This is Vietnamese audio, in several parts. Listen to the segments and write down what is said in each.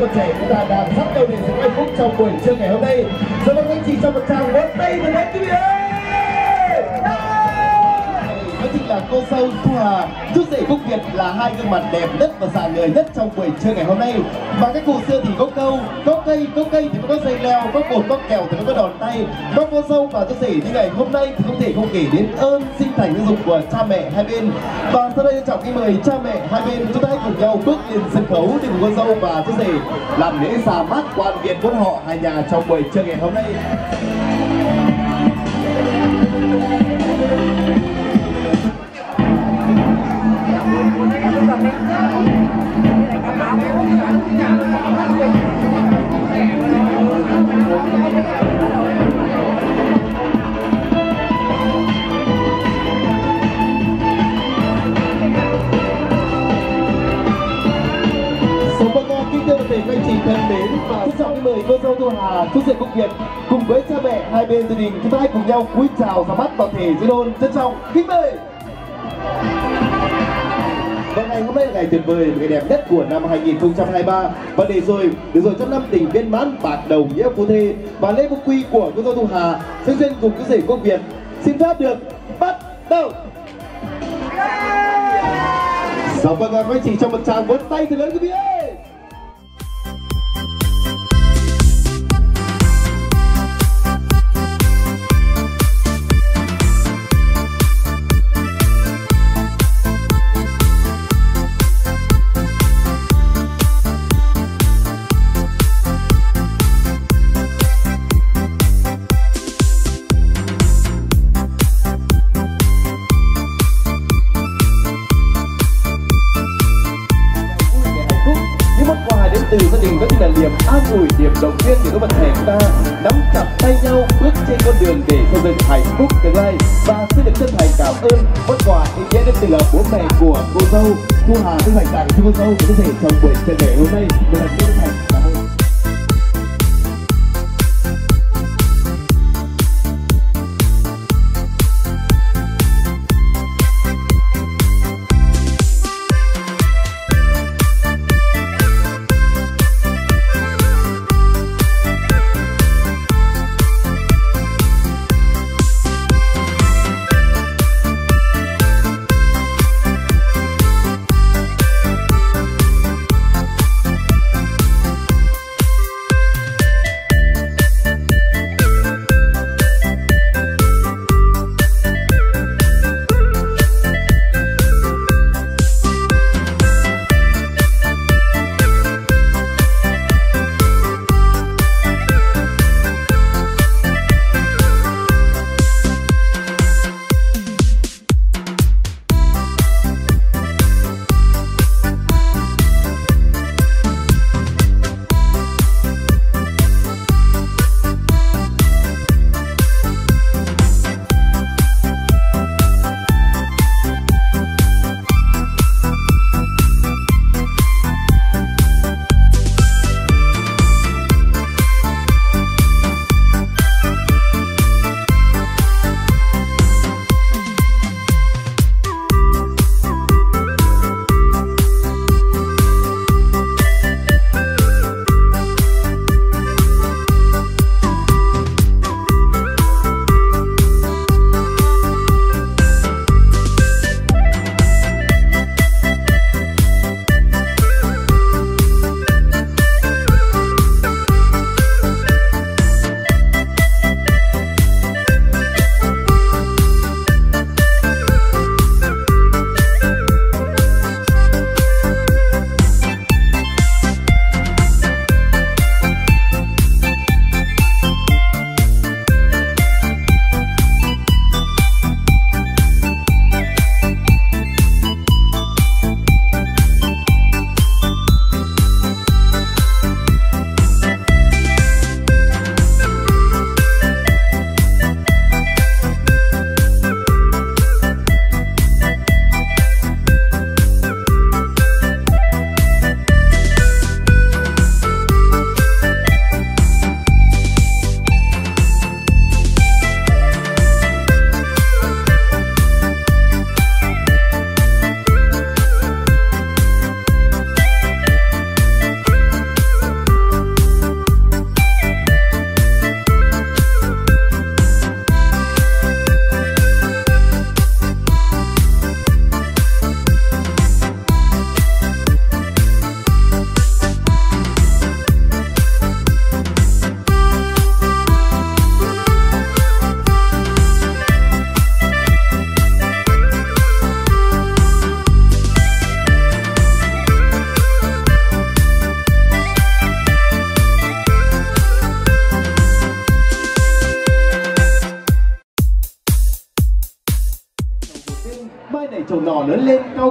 trong bạn trẻ chúng ta đang sắp đầu đến sự hạnh phúc trong buổi trưa ngày hôm nay. Rất mong anh chị cho một tràng vỗ tay từ hết quý vị ơi! Đó chính là cô sâu Thu Hà, chú Quốc Việt là hai gương mặt đẹp nhất và già người nhất trong buổi trưa ngày hôm nay. Và cái cụ xưa thì có câu, có cây, có cây thì mới có dây leo, có cột, có kèo thì mới có đòn tay. Có cô dâu và chú rể như ngày hôm nay thì không thể không kể đến ơn sinh thành giáo dục của cha mẹ hai bên. Và sau đây trân trọng kính mời cha mẹ hai bên chúng ta hãy cùng nhau bước lên sân khấu để cùng cô dâu và chú rể làm lễ ra mắt quan viện bốn họ hai nhà trong buổi trưa ngày hôm nay. Nhau cúi chào ra mắt toàn thể diễn đôn trân trọng kính mời. Và ngày hôm nay là ngày tuyệt vời, ngày đẹp nhất của năm 2023 Và để rồi, để rồi trong năm tình viên mãn bạc đầu nghĩa phu thê Và lễ phúc quy của cô dâu Thu Hà Sinh duyên cùng chú rể quốc Việt. Xin phép được bắt đầu. Dạ vâng, các anh chị cho một tràng vỗ tay thật lớn quý vị ơi từ gia đình vẫn là niềm an ủi, niềm động viên để các bạn trẻ chúng ta. Nắm chặt tay nhau, bước trên con đường để xây dựng hạnh phúc tương lai. Và xin được chân thành cảm ơn món quà ý nghĩa đến từ bố mẹ của cô dâu. Thu hà xin dành tặng cho cô dâu, có thể trong buổi trần ngày hôm nay. Một lần nữa chân thành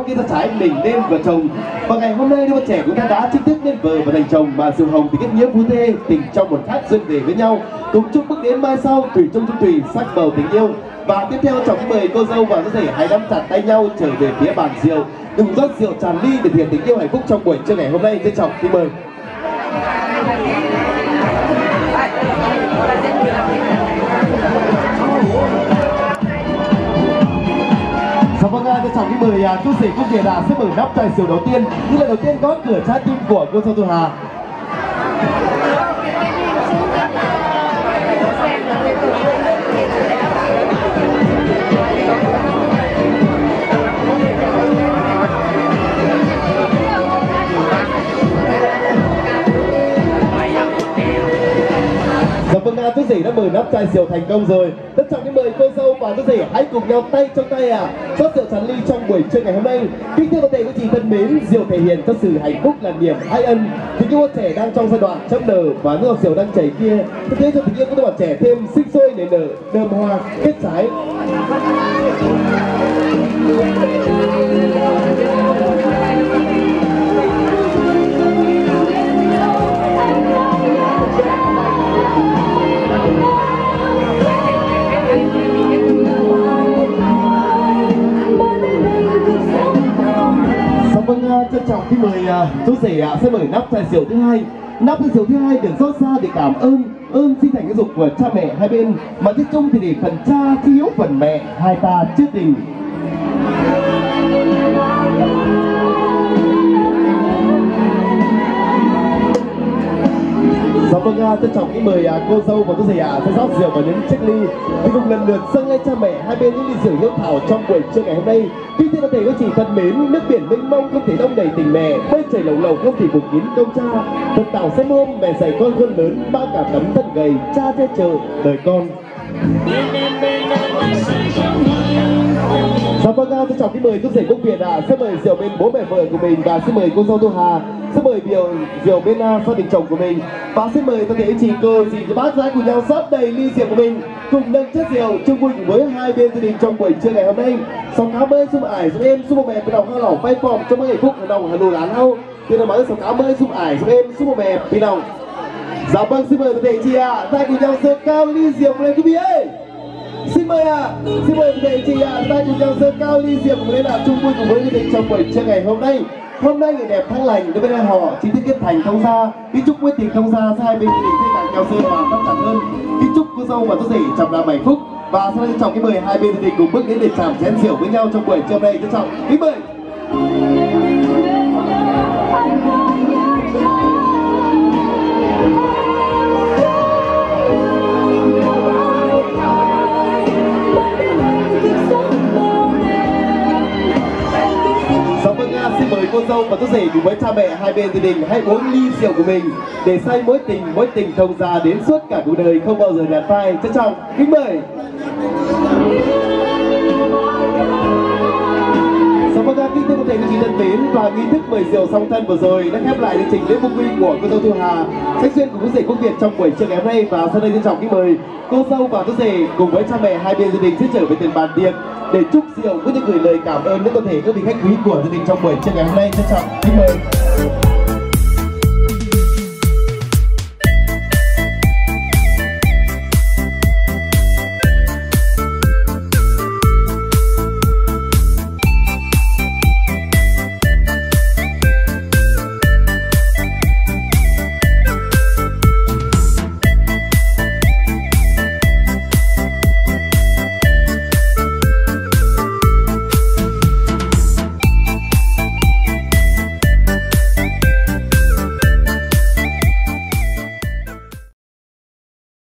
lên kia ta trái mình nên vợ chồng. Và ngày hôm nay đôi bạn trẻ của ta đã chính thức nên vợ và thành chồng mà diệu hồng thì kết nghĩa vui thê tình trong một khác duyên về với nhau. Cùng chúc bước đến mai sau, thủy trong chung thủy, sắc bầu tình yêu. Và tiếp theo trọng mời cô dâu và có thể hãy nắm chặt tay nhau trở về phía bàn rượu. Đừng rót rượu tràn ly để thể hiện tình yêu hạnh phúc trong buổi trưa ngày hôm nay. Trân trọng xin mời. Dạ vâng, trân trọng kính mời uh, sĩ rể Quốc Việt đã sẽ mở nắp tài xỉu đầu tiên. Như là đầu tiên có cửa trái tim của cô dâu Thu Hà. Dạ vâng, tuyết dĩ đã mở nắp chai rượu thành công rồi. Tất trọng những mời cô dâu và tuyết dĩ hãy cùng nhau tay trong tay à, rót rượu tràn ly trong buổi trưa ngày hôm nay. Kính thưa các thể quý chị thân mến, rượu thể hiện cho sự hạnh phúc là niềm hai ân. Tình yêu trẻ đang trong giai đoạn chấm nở và nước rượu đang chảy kia, thực tế cho tình yêu của các bạn trẻ thêm sinh sôi nảy nở, đơm hoa, kết trái. Trân trọng kính mời uh, chú rể uh, sẽ mời nắp chai rượu thứ hai. Nắp chai rượu thứ hai được rót ra để cảm ơn ơn sinh thành cái dục của cha mẹ hai bên mà tiết chung thì để phần cha thi hiếu phần mẹ hai ta trước tình Dạ vâng, uh, trân trọng kính mời cô dâu và cô rể ạ sẽ rót rượu vào những chiếc ly thì cùng lần lượt dâng lên cha mẹ hai bên những ly rượu hiếu thảo trong buổi trưa ngày hôm nay có thể có chỉ chị thân mến, nước biển mênh mông không thể đông đầy tình mẹ, bên trời lầu lầu không thể bục kín công cha. Thật tạo xem hôm mẹ dạy con khôn lớn, ba cả tấm thân gầy, cha che chở đời con. Và vâng, uh, chào trọng kính mời giúp rể quốc Việt ạ, xin mời rượu bên bố mẹ vợ của mình và xin mời cô dâu Thu Hà, xin mời rượu rượu bên uh, gia đình chồng của mình và xin mời toàn thể chị cô chị bác gái cùng nhau rót đầy ly rượu của mình cùng nâng chất rượu chung vui với hai bên gia đình trong buổi trưa ngày hôm nay. Sau cá bơi xung ải giúp em xung bộ mẹ bên đầu hoa lỏng bay phòng trong mấy ngày phút hà đầu hà nội lán hâu. Thì là nói sau cá bơi xung ải giúp em xung bộ mẹ bên đầu. Dạ vâng, xin mời toàn thể chị ạ, tay cùng nhau sơ cao ly rượu lên quý vị ơi. Xin mời ạ, xin mời quý vị chị ạ, ta cùng nhau giơ cao ly rượu cùng lên ạ, chung vui cùng với gia đình trong buổi trưa ngày hôm nay. Hôm nay người đẹp thăng lành đối với họ chính thức kết thành thông gia. Kính chúc quý tình thông gia hai bên gia đình thêm càng keo sơn và tóc chặt hơn. Kính chúc cô dâu và chú rể chồng năm hạnh phúc. Và sau đây trọng kính mời hai bên gia đình cùng bước đến để chạm chén rượu với nhau trong buổi trưa nay trân trọng kính mời. Dâu và chú rể cùng với cha mẹ hai bên gia đình hãy uống ly rượu của mình để say mối tình mối tình thông gia đến suốt cả cuộc đời, không bao giờ nhạt phai. Trân trọng, kính mời. Thưa quý thầy quý chị thân mến và nghi thức mời diều song thân vừa rồi đã khép lại chương trình lễ phục quy của cô dâu Thu Hà. Sách duyên của cô rể quốc Việt trong buổi trưa ngày hôm nay. Và sau đây xin trọng kính mời, cô dâu và chú rể cùng với cha mẹ hai bên gia đình sẽ trở về tiền bàn tiệc để chúc diều cũng như gửi lời cảm ơn đến toàn thể các vị khách quý của gia đình trong buổi trưa ngày hôm nay. Trân trọng kính mời.